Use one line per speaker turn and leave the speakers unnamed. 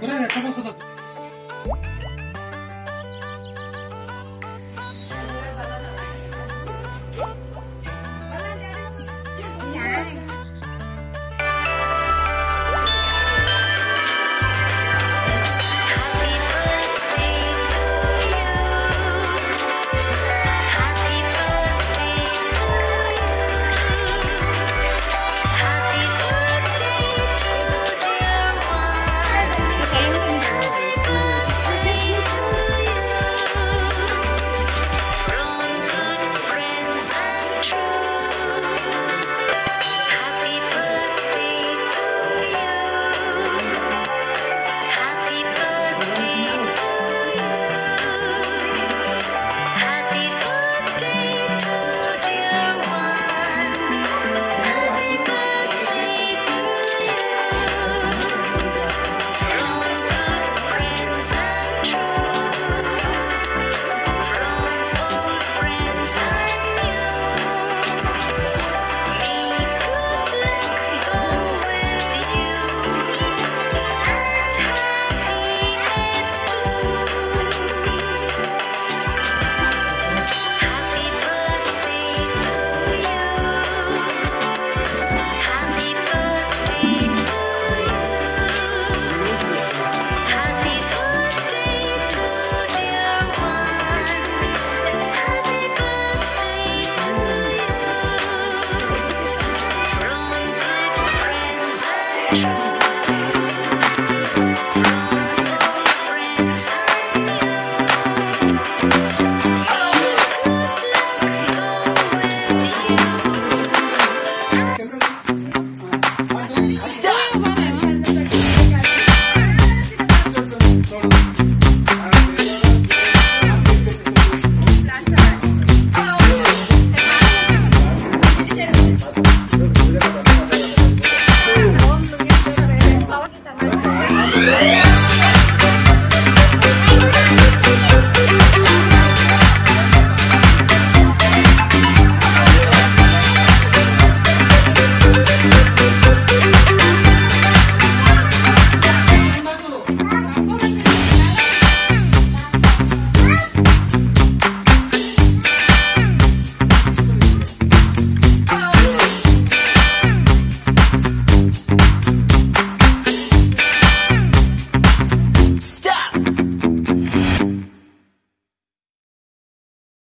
これはね、卵育て。